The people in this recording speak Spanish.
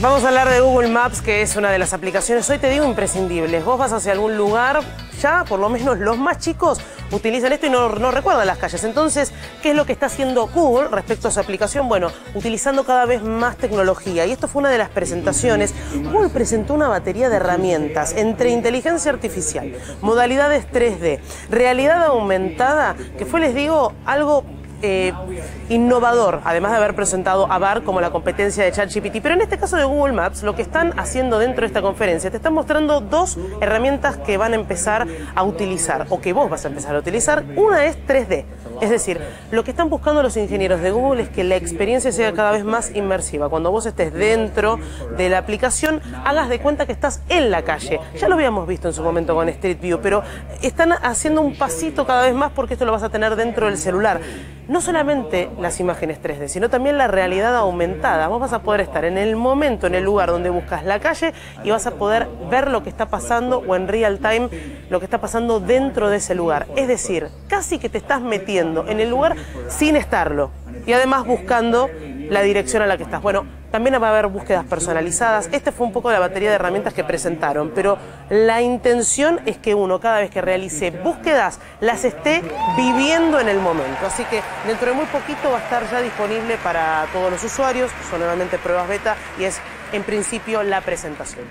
Vamos a hablar de Google Maps, que es una de las aplicaciones, hoy te digo, imprescindibles. Vos vas hacia algún lugar, ya por lo menos los más chicos utilizan esto y no, recuerdan las calles. Entonces, ¿qué es lo que está haciendo Google respecto a su aplicación? Bueno, utilizando cada vez más tecnología. Y esto fue una de las presentaciones. Google presentó una batería de herramientas entre inteligencia artificial, modalidades 3D, realidad aumentada, que fue, les digo, algo eh, innovador, además de haber presentado a BAR como la competencia de ChatGPT. Pero en este caso de Google Maps, lo que están haciendo dentro de esta conferencia, te están mostrando dos herramientas que van a empezar a utilizar, o que vos vas a empezar a utilizar. Una es 3D, es decir, lo que están buscando los ingenieros de Google es que la experiencia sea cada vez más inmersiva. Cuando vos estés dentro de la aplicación, hagas de cuenta que estás en la calle. Ya lo habíamos visto en su momento con Street View, pero están haciendo un pasito cada vez más porque esto lo vas a tener dentro del celular no solamente las imágenes 3D, sino también la realidad aumentada. Vos vas a poder estar en el momento, en el lugar donde buscas la calle y vas a poder ver lo que está pasando o en real time lo que está pasando dentro de ese lugar. Es decir, casi que te estás metiendo en el lugar sin estarlo y además buscando la dirección a la que estás. Bueno, también va a haber búsquedas personalizadas. Este fue un poco la batería de herramientas que presentaron, pero la intención es que uno cada vez que realice búsquedas las esté viviendo en el momento. Así que dentro de muy poquito va a estar ya disponible para todos los usuarios. Son nuevamente pruebas beta y es en principio la presentación.